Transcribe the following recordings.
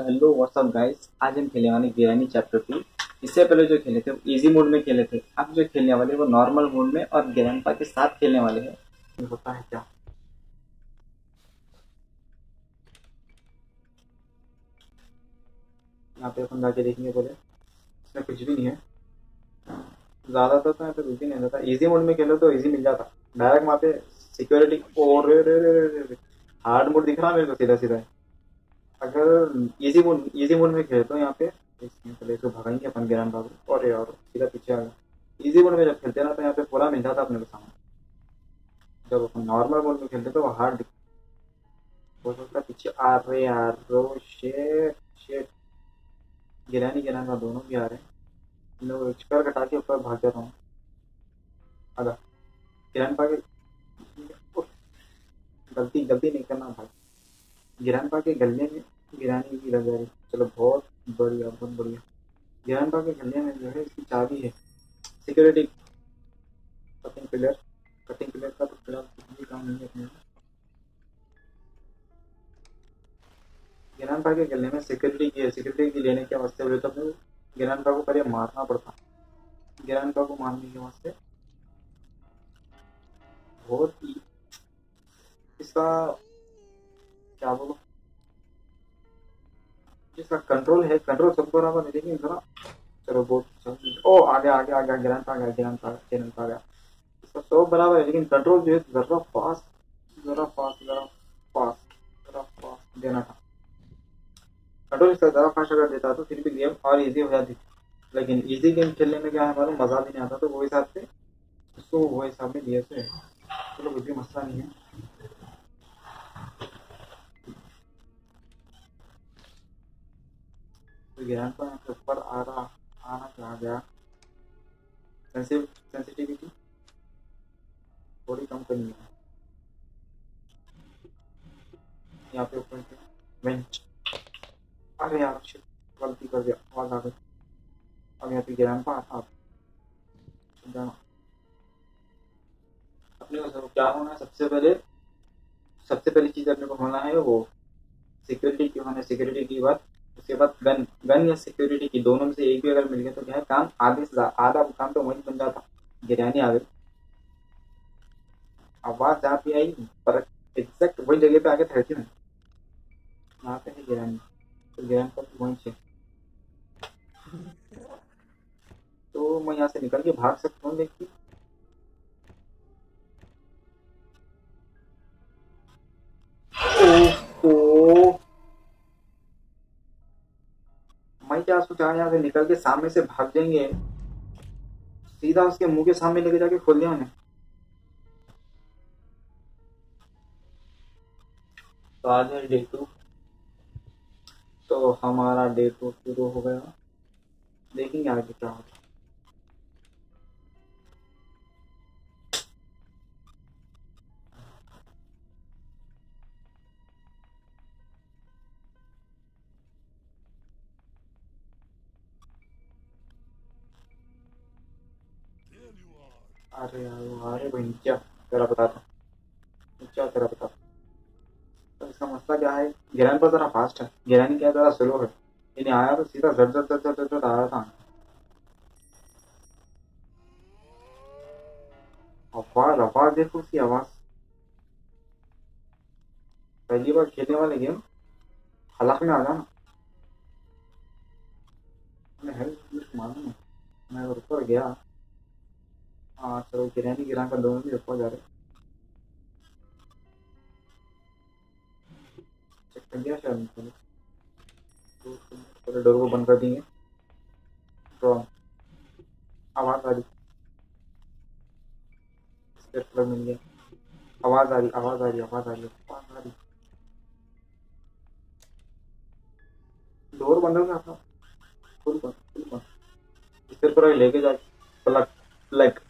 तो hello what's up guys आज हम खेलने वाले गिरानी चैप्टर टू इससे पहले जो खेले थे, वो इजी मोड में खेले थे। अब जो खेलने वाले, वो नॉर्मल मोड में और गिरानपा के साथ खेलने वाले हैं। होता है क्या? यहाँ पे अपन जाके देखेंगे बोले इसमें कुछ भी नहीं है। ज़्यादातर तो यहाँ पे कुछ भी नहीं रहता इजी मोड में खेलो तो ईजी मिल जाता। डायरेक्ट वहाँ पे सिक्योरिटी और हार्ड मोड दिख रहा मेरे को सीधा सीधा अगर इजी मोड इजी मोड में खेलते हो यहाँ पे पहले तो भगाएँगे अपन गिरान बाबू, और यार, सीधा पीछे आ गया इजी मोड में जब खेलते ना तो यहाँ पे पूरा मिल जाता अपने को सामान। जब अपन नॉर्मल मोड में खेलते तो वो हार्ड दिख हो सकता पीछे आ रहे यार रो शेट शेट गिरानी, गिरान का दोनों भी आ रहे हैं। लोग एक्सपर कटा के ऊपर भाग जाता हूँ। आधा। गिरान पा के गलती गलती नहीं करना भाई गिरान पा के गले में, गिरानी की लग रही चलो, बहुत बढ़िया बहुत बढ़िया। गिरान पा के गले में जो है, इसकी चाबी है। Security cutting pillar cutting pillar का तो फ़िलहाल कुछ भी काम नहीं है अपने पा के गले में सिक्योरिटी की है। सिक्योरिटी की लेने के वास्ते बोले तो अपने पा को पहले मारना पड़ता। गिरान पा को मारने के वास्ते बहुत ही, इसका क्या बोलो? जिसका कंट्रोल है कंट्रोल सब बराबर नहीं लेकिन जरा चलो, बहुत ओ आ गया आ गया आ गया, ग्रंथ आ गया गिरान आ गया। इसका सब बराबर है, लेकिन कंट्रोल जो है, जरा फास्ट जरा फास्ट जरा फास्ट जरा फास्ट देना था। कंट्रोल इसका जरा फास्ट अगर देता तो फिर भी गेम और इजी हो जाती। लेकिन इजी गेम खेलने में क्या है हमारा मज़ा भी नहीं आता तो वो हिसाब से, उसको वो हिसाब में दिए थे चलो, कुछ भी मसला नहीं है। ज्ञान पर यहाँ ऊपर आ रहा आना कहा गया? सेंसिटिविटी थोड़ी कम करनी है। यहाँ पे बेंच अरे यार गलती कर दिया। अब यहाँ पा आप। अपने को क्या होना है? सबसे पहले सबसे पहली चीज़ अपने को होना है वो सिक्योरिटी की, होना है सिक्योरिटी की बात। उसके बाद गन गन या सिक्योरिटी की दोनों में से एक भी अगर मिल गया तो क्या है? काम आगे से आधा काम तो वही बन जाता। गिरानी आ गई आवाज़ जहाँ पे आई पर एग्जैक्ट वही जगह पे आके ठहरती ना यहाँ पे है गिरानी तो गिरानी पर वहीं से। तो मैं यहाँ से निकल के भाग सकता हूँ, देखिए। मैं क्या सोचा यहाँ से निकल के सामने से भाग जाएँगे। सीधा उसके मुँह के सामने लेके जाके खोल दिया उन्हें। तो आज है डे टू तो हमारा डे टू शुरू हो गया। देखेंगे आगे क्या होता अरे यार अरे भाई क्या तेरा बताता क्या तेरा बता तो इसका मसला क्या है? गिरान पर जरा फास्ट है। गिरानी क्या जरा स्लो है। इन्हें आया तो सीधा जट जट जट जट जट आया था। आवाज़ आवाज़ देखो उसकी आवाज़। पहली बार खेलने वाले गेम हलाक में आ जाना। मैं हेल्प मालूम मैं ऊपर गया। हाँ चलो, गिरानी गिरा कर दोनों ऊपर जा रहे। चेक कर दिया शायद पहले पहले डोर को बंद कर देंगे। तो आवाज़ आ रही। प्लग मिल गया। आवाज़ आ रही, आवाज़ आ रही, आवाज़ आ रही, आवाज़ आ रही। डोर बंद हो गया आपका? फुल बंद फुल बंद। पर लेके जाए प्लग प्लग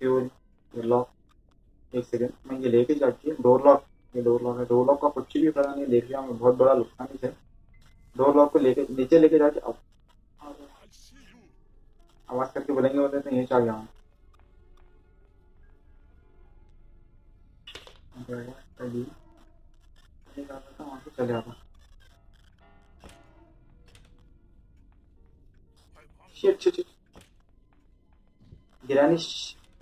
फ्यूल लॉक एक सेकंड मैं ये लेके जाती है डोर लॉक ये डोर लॉक है। डोर लॉक का कुछ भी पता नहीं, देख लिया मैं बहुत बड़ा नुकसान है। डोर लॉक को लेके, नीचे लेके जाके, अब आवाज़ करके बोलेंगे बोलते तो यहीं आ गया हूँ चले आता गिरानी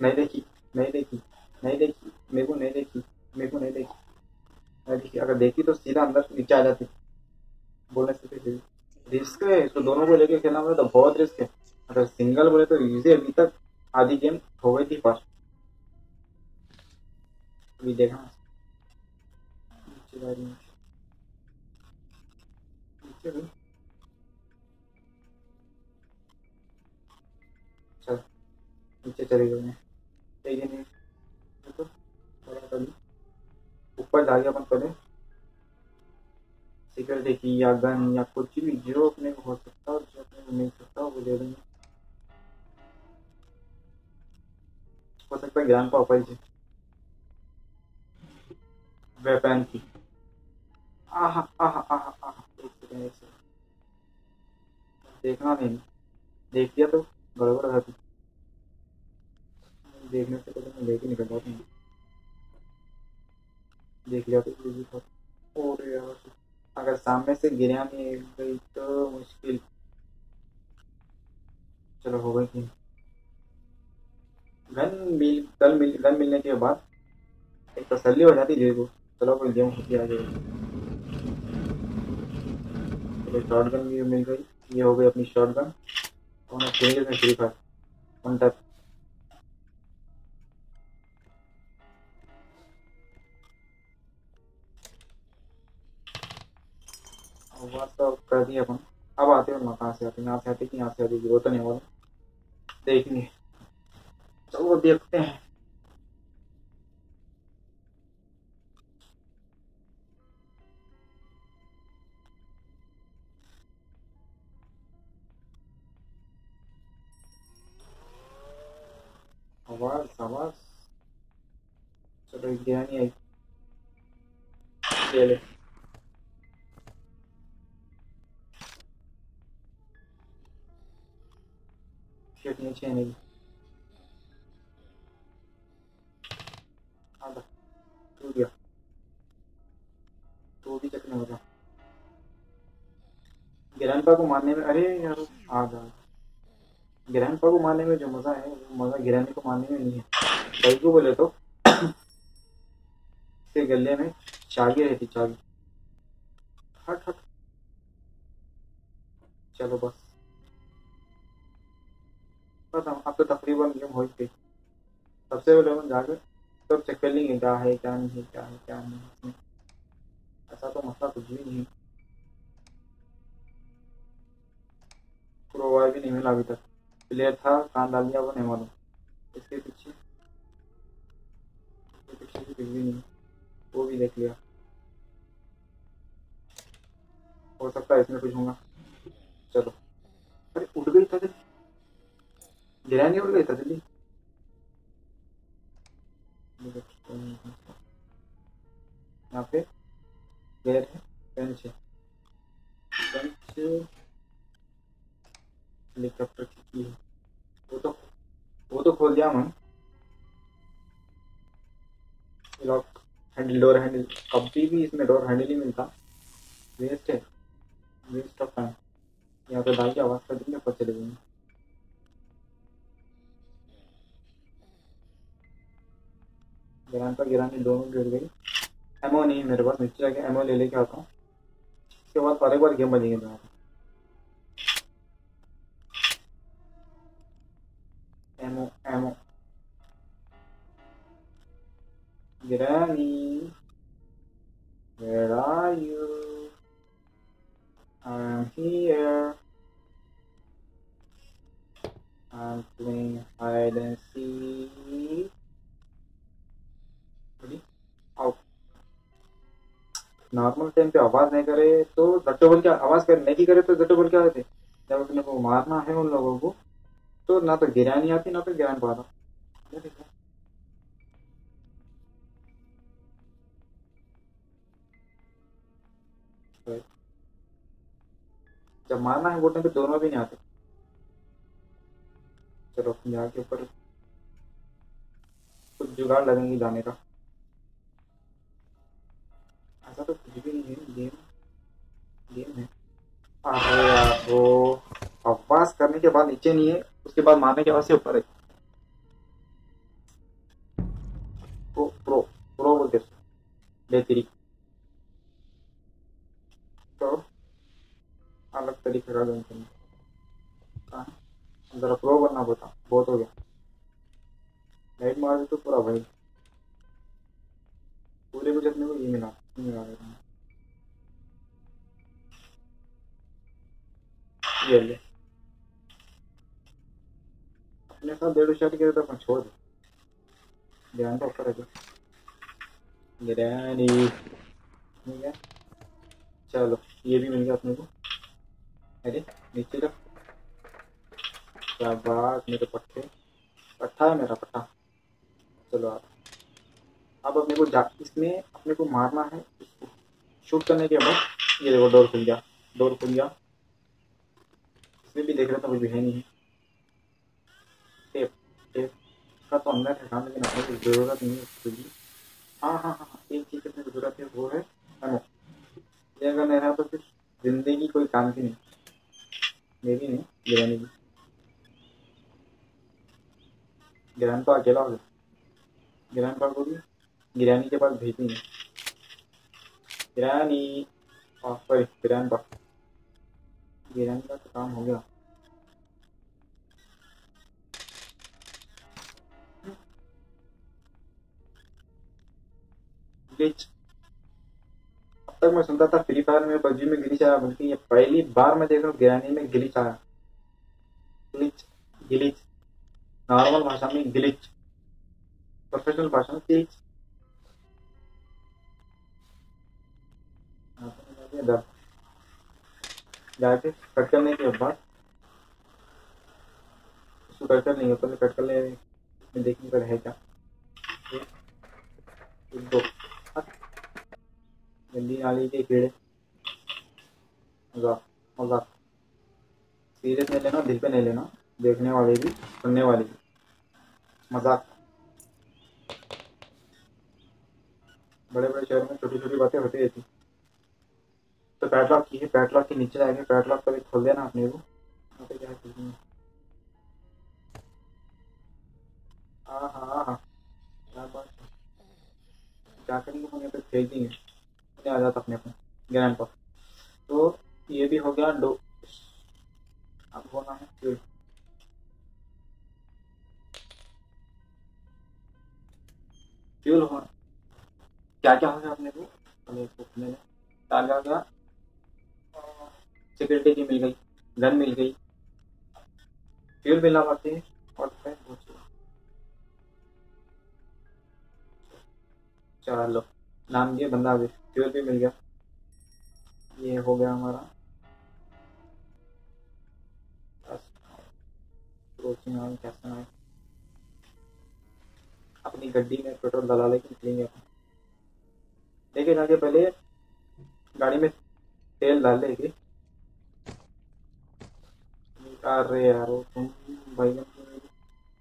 नहीं देखी नहीं देखी नहीं देखी मेरे को नहीं देखी मेरे को नहीं देखी नहीं देखी अगर देखी तो सीधा अंदर नीचे आ जाती बोलने से रिस्क है तो दोनों को लेके खेलना पड़े तो बहुत रिस्क है अगर सिंगल बोले तो इजी अभी तक आधी गेम हो गई थी फ़र्स्ट अभी देखा नीचे नीचे चल नीचे चले गए है तो ऊपर जाके अपन पहले सिक्योरिटी की या गन या कुछ भी, जो अपने हो सकता है जो अपने को मिल सकता, वो ले लेंगे हो सकता है ज्ञान पापा जी वेपन की। आहा आहा आहा आहा, एक सेकंड एक सेकंड देखना नहीं। देख दिया तो गड़बड़ था देखने से मैं लेके निकल जाता हूँ। देख लिया तो और यार, अगर सामने से गिरा नहीं गई तो मुश्किल। चलो, हो गई थी। गन मिल, कल मिल गन मिलने के बाद एक तसल्ली हो जाती जीत को चलो, कोई गेम होती आ जाएगी। चलो शॉर्ट गन भी मिल गई। ये हो गई अपनी शॉर्ट गन और फ्री फायर वन टैप बात तो कर अपन अब आते हैं वहाँ से आते यहाँ से आते कि यहाँ से आते वो तो नहीं वाला देखेंगे चलो देखते. हैं नीचे नहीं टूट गया तो भी चकने वाला गिरनपा को मारने में अरे यार आ जा गिरनपा को मारने में जो मज़ा है, वो मज़ा गिराने को मारने में नहीं है। सही को बोले तो से गले में चागी रहती चागी हट हट। चलो बस। पता अब तो तकरीबन गेम हो गई सबसे पहले हम जाकर सब चेक कर लेंगे, क्या है, क्या नहीं है, क्या है, क्या नहीं ऐसा तो मसला कुछ भी नहीं प्रोवाई भी नहीं मिला अभी तक। प्लेयर था, कान डाल दिया वो नहीं मालूम इसके पीछे इसके पीछे भी कुछ भी नहीं वो भी देख लिया। हो सकता है इसमें कुछ होगा। चलो। अरे, उठ गई था उड़ गई था दिल्ली यहाँ पे वेयर है बेंच है बेंच हेलीकॉप्टर की है वो तो वो तो खोल दिया मैं लॉक हैंडल डोर हैंडल कभी भी इसमें डोर हैंडल ही मिलता. वेस्ट है. यहाँ पे भाई की आवाज़ कर देंगे पर चले जाएँगे. गिरान पर गिरानी दोनों गिर गई। एमओ नहीं, मेरे पास नीचे जाके एमओ ले लेके आता हूँ। उसके बाद एक बार गेम बजेंगे दोनों Normal टाइम पे आवाज़ नहीं करे तो जट्टो बोल के आवाज़ कर नहीं करे तो जट्टो बोल के आते जब अपने को मारना है उन लोगों को तो ना तो गिरानी आती, ना तो गिरान पाता जब मारना है वो टाइम पे दोनों भी नहीं आते। चलो यहाँ के ऊपर कुछ जुगाड़ लगेंगे जाने का। तो कुछ भी नहीं है गेम गेम है अरे यार वो आवाज़ करने के बाद नीचे नहीं है उसके बाद मारने के बाद से ऊपर है प्रो प्रो प्रो बोलते ले तेरी तो अलग तरीके का गेम खेलना है? जरा प्रो बनना बता बहुत हो गया लाइट मार तो पूरा भाई पूरे कुछ अपने को ये मिला ये हूँ ले डेढ़ शॉट करे तो अपन छोड़ दे तो है ठीक है चलो ये भी मिल गया अपने को अरे नीचे रख क्या बात मेरे पट्टे पट्टा है मेरा पट्टा चलो आप अब अपने को जा इसमें अपने को मारना है इसको शूट करने के बाद ये देखो डोर खुल गया डोर खुल गया। इसमें भी देख रहे था कुछ भी है नहीं। टेप टेप का तो अंदर है काम लेकिन अपने को ज़रूरत नहीं है भी हाँ हाँ हाँ हाँ, एक चीज़ को ज़रूरत है वो है ये अगर नहीं रहा तो फिर ज़िंदगी कोई काम की नहीं मेरी नहीं गिरानी की। गिरान तो अकेला हो गया गिरान पर भी गिरानी के पास भेजी नहीं गिरानी सॉरी गिरान पर गिरानी का तो काम हो गया। ग्लिच अब तक मैं सुनता था फ्री फायर में पबजी में ग्लिच आया बल्कि ये पहली बार मैं देख रहा हूँ गिरानी में ग्लिच आया ग्लिच ग्लिच नॉर्मल भाषा में ग्लिच प्रोफेशनल भाषा में ग्लिच जाके कट करने के बाद उसको कट कर लेंगे पहले कट कर ले देखने पर है क्या? एक दो जल्दी नाली के कीड़े। मज़ाक मज़ाक सीरियस नहीं लेना, दिल पे नहीं लेना। देखने वाले भी सुनने वाले भी मज़ाक बड़े बड़े शहर में छोटी छोटी बातें होती रहती तो पैटलॉक की है पैटलॉक के नीचे जाएँगे पैटलॉक कभी खोल देना अपने को वहाँ पे क्या है कुछ नहीं। हाँ। हाँ हाँ क्या करेंगे हम? यहाँ पे भेज देंगे। उन्हें आ जाता अपने अपने। ग्रैंड पर तो ये भी हो गया डो अब होना है फ्यूल फ्यूल हो क्या क्या हो गया अपने को? क्या क्या हो गया? सिक्योरिटी की मिल गई, गन मिल गई। फ्यूल मिलना बाकी है और चलो, नाम दिया बंदा अभी, फ्यूल भी मिल गया। ये हो गया हमारा। कैसे आए अपनी गड्डी में पेट्रोल डाला लेके निकलेंगे अपन। लेके जाके पहले गाड़ी में तेल डाल लेके रहे यार भाई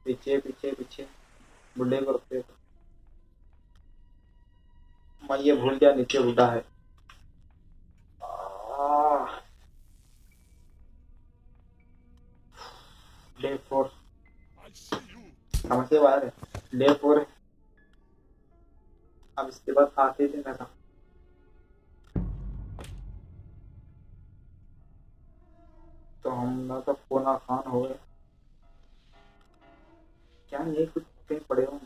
पीछे पीछे पीछे। बुढ़े को रखते हो। मैं ये भूल गया नीचे बुढ़ा है। Day four. समझ से बाहर है। डे फोर है। अब इसके बाद आते थे तो ना आसान हो गया। क्या ये कुछ कहीं पड़े हो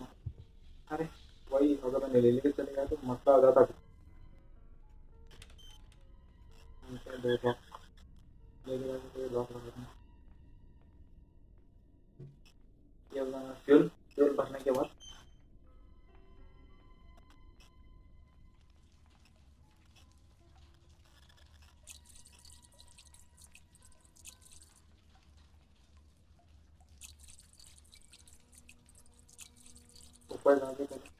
अरे, वही अगर मैंने ले लेके चले गया तो मसला आ जाता। फ्यूल फ्यूल भरने के बाद। ऊपर जाके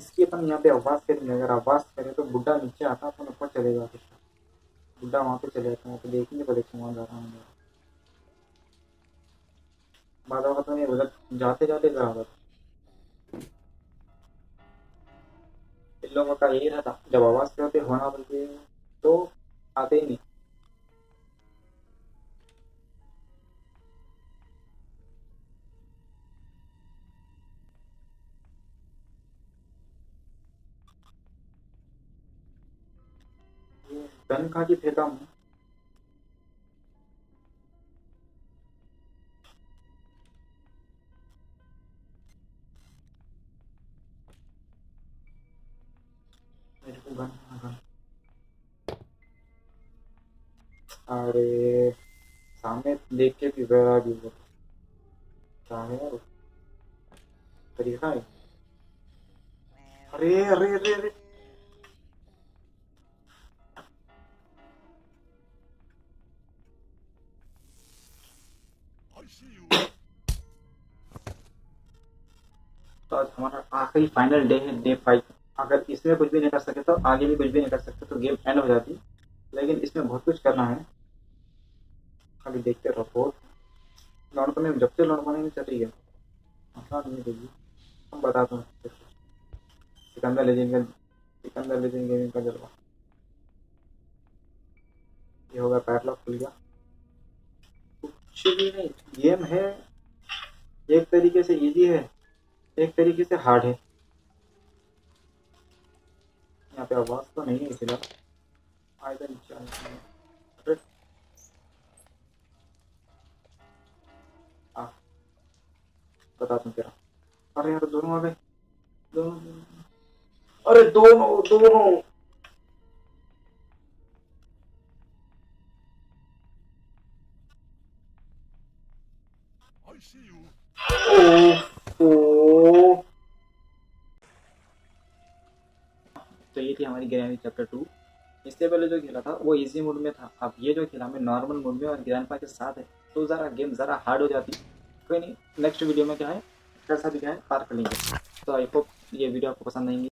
इसकी अपन यहाँ पे आवाज़ करेंगे अगर आवाज़ करें तो बुढ़ा नीचे आता, अपन ऊपर चले जाते बुढ़ा वहाँ पे चले जाते हैं पे देखेंगे तो देखते वहाँ जा रहा हूँ। बाद वक्त जाते जाते जा रहा इन लोगों का यही रहता, जब आवाज़ करते, होना बोलते तो आते ही नहीं। गन कहाँ की फेंका हूँ अरे सामने देख के भी गया भी वो। है यार तरीका है। अरे अरे अरे अरे। आज हमारा आखिरी फाइनल डे है डे फाइव अगर इसमें कुछ भी नहीं कर सके तो आगे भी कुछ भी नहीं कर सकते तो गेम एंड हो जाती। लेकिन इसमें बहुत कुछ करना है। खाली देखते रहो, बहुत। लौट पाने जब से लौट में चल रही है मसला नहीं देगी हम बताते हैं Sikandar legend Sikandar legend gaming का जलवा ये होगा पैरलॉक खुल गया। कुछ भी नहीं। गेम है। एक तरीके से इजी है। एक तरीके से हार्ड है। यहाँ पे आवाज़ तो नहीं है फ़िलहाल। नीचे अरे हाँ बता दूँ तेरा। अरे यार दोनों आ गए। दोनों अरे दोनों दोनों। I see you. तो ये थी हमारी ग्रैंड चैप्टर टू इससे पहले जो खेला था, वो इजी मोड में था। अब ये जो खेला, मैं नॉर्मल मोड में और ग्रैंड के साथ है तो ज़रा गेम ज़रा हार्ड हो जाती। कोई नहीं नेक्स्ट वीडियो में क्या है कैसा भी क्या है पार कर लेंगे। तो आई होप ये वीडियो आपको पसंद आएँगी।